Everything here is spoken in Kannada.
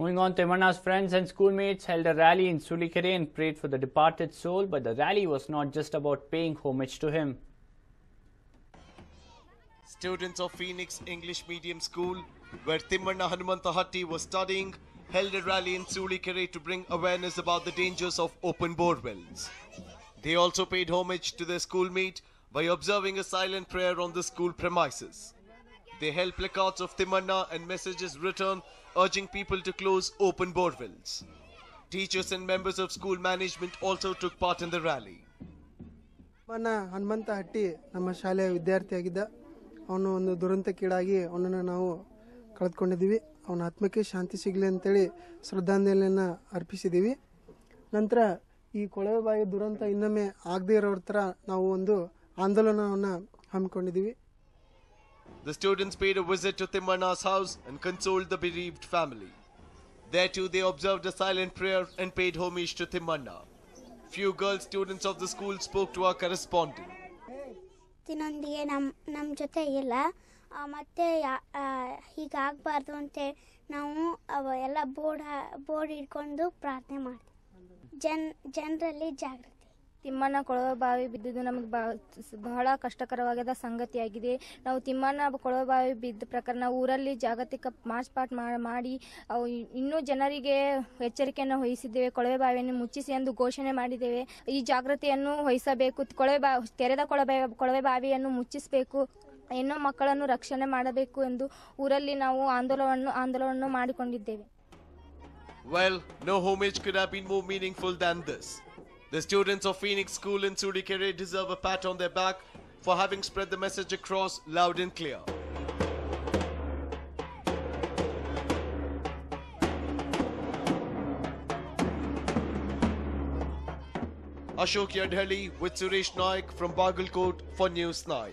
Moving on, Timana's friends and schoolmates held a rally in Sulikere and prayed for the departed soul, but the rally was not just about paying homage to him. Students of Phoenix English Medium School, where Timmanna Hanumantahatti was studying, held a rally in Sulikere to bring awareness about the dangers of open bore wells. They also paid homage to their schoolmate by observing a silent prayer on the school premises. They held placards of Timanna and messages written urging people to close open borewells. Teachers and members of school management also took part in the rally. ಮನ್ನ ಹನುಮಂತ ಹಟ್ಟಿ ನಮ್ಮ ಶಾಲೆಯ ವಿದ್ಯಾರ್ಥಿಯಾಗಿದ್ದ ಅವನು ಒಂದು ದುರಂತಕ್ಕೀಡಾಗಿ ಅವನನ್ನು ನಾವು ಕಳೆದುಕೊಂಡಿದ್ದೀವಿ ಅವನ ಆತ್ಮಕ್ಕೆ ಶಾಂತಿ ಸಿಗಲಿ ಅಂತೇಳಿ ಶ್ರದ್ಧಾಂಜಲಿಯನ್ನು ಅರ್ಪಿಸಿದ್ದೀವಿ ನಂತರ ಈ ಕೊಳವೆ ಬಾವಿ ದುರಂತ ಇನ್ನೊಮ್ಮೆ ಆಗದೇ ಇರೋ ಥರ ನಾವು ಒಂದು ಆಂದೋಲನವನ್ನು ಹಮ್ಮಿಕೊಂಡಿದ್ದೀವಿ The students paid a visit to Timmana's house and consoled the bereaved family. There too, they observed a silent prayer and paid homage to Timmanna. Few girl students of the school spoke to our correspondent. ಇವತ್ತಿನೊಂದಿಗೆ ನಮ್ಮ ನಮ್ಮ ಜೊತೆ ಇಲ್ಲ ಮತ್ತೆ ಹೀಗಾಗಬಾರ್ದು ಅಂತ ನಾವು ಎಲ್ಲ ಬೋರ್ಡ್ ಬೋರ್ಡ್ ಹಿಡ್ಕೊಂಡು ಪ್ರಾರ್ಥನೆ ಮಾಡ್ತೀವಿ ಜನ್ ಜನರಲ್ಲಿ ಜಾಗೃತಿ ತಿಮ್ಮಣ್ಣ ಕೊಳವೆ ಬಾವಿ ಬಿದ್ದಿದ್ದು ನಮಗೆ ಬಹಳ ಕಷ್ಟಕರವಾದ ಸಂಗತಿಯಾಗಿದೆ. ನಾವು ತಿಮ್ಮಣ್ಣ ಕೊಳವೆ ಬಾವಿ ಬಿದ್ದ ಪ್ರಕರಣ ಊರಲ್ಲಿ ಜಾಗತಿಕ ಮಾರ್ಚ್ ಪಾಟ್ ಮಾಡಿ ಇನ್ನೂ ಜನರಿಗೆ ಎಚ್ಚರಿಕೆಯನ್ನು ವಹಿಸಿದ್ದೇವೆ ಕೊಳವೆ ಬಾವಿಯನ್ನು ಮುಚ್ಚಿಸಿ ಎಂದು ಘೋಷಣೆ ಮಾಡಿದ್ದೇವೆ. ಈ ಜಾಗೃತಿಯನ್ನು ವಹಿಸಬೇಕು ಕೊಳವೆ ತೆರೆದ ಕೊಳವೆ ಕೊಳವೆ ಬಾವಿಯನ್ನು ಮುಚ್ಚಿಸಬೇಕು ಹೆಣ್ಣು ಮಕ್ಕಳನ್ನು ರಕ್ಷಣೆ ಮಾಡಬೇಕು ಎಂದು ಊರಲ್ಲಿ ನಾವು ಆಂದೋಲನವನ್ನು ಆಂದೋಲನವನ್ನು ಮಾಡಿಕೊಂಡಿದ್ದೇವೆ. Well, no homage could have been more meaningful than this. The students of Phoenix School in Sudikere deserve a pat on their back for having spread the message across loud and clear. Ashok Yadhali with Suresh Naik from Bagalkot for News 9.